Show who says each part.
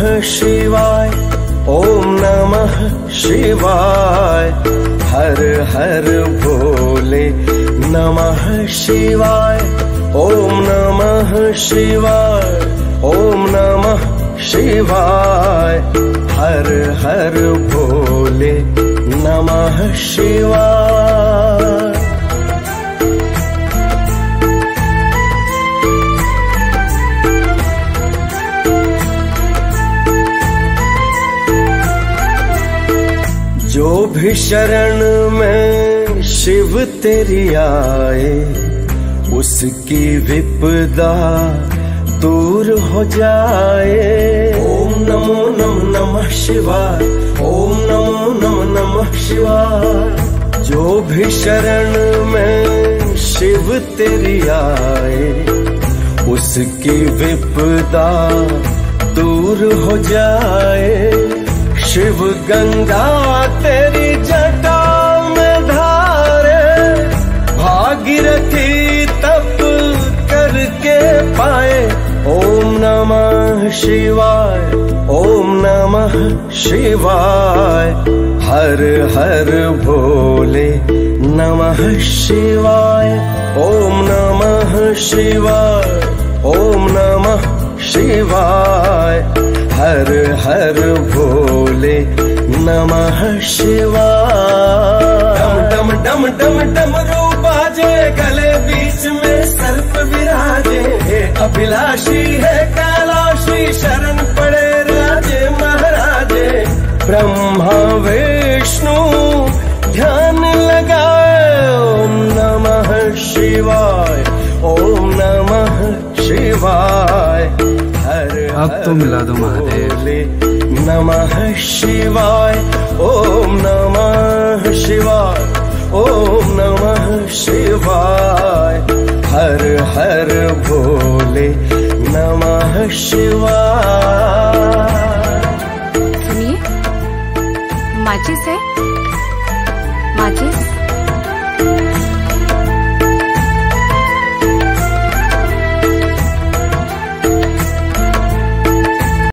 Speaker 1: शिवाय ओम नमः शिवाय हर हर भोले नमः शिवाय ओम नमः शिवाय ओम नमः शिवाय हर हर भोले नमः शिवाय जो भी शरण में शिव तेरी आए उसकी विपदा दूर हो जाए। ओम नमो नम नमः शिवाय ओम नमो नम नमः शिवाय। जो भी शरण में शिव तेरी आए उसकी विपदा दूर हो जाए। शिव गंगा तेरी जटा में धारे, भागीरथी तप करके पाए। ओम नमः शिवाय, ओम नमः शिवाय। हर हर भोले नमः शिवाय, ओम नमः शिवाय, ओम नमः शिवाय। हर हर भोले नमः शिवाय। डम डम डम डम डम रू बाजे गले बीच में सर्प विराजे। अभिलाषी, है कैलाशी शरण पड़े राजे महाराजे। ब्रह्मा, विष्णु, ध्यान लगाए हर
Speaker 2: अब तो मिला दो महादेव।
Speaker 1: नमः शिवाय ओम नमः शिवाय ओम नमः शिवाय हर हर भोले नमः शिवाय
Speaker 3: सुनिए माचिस है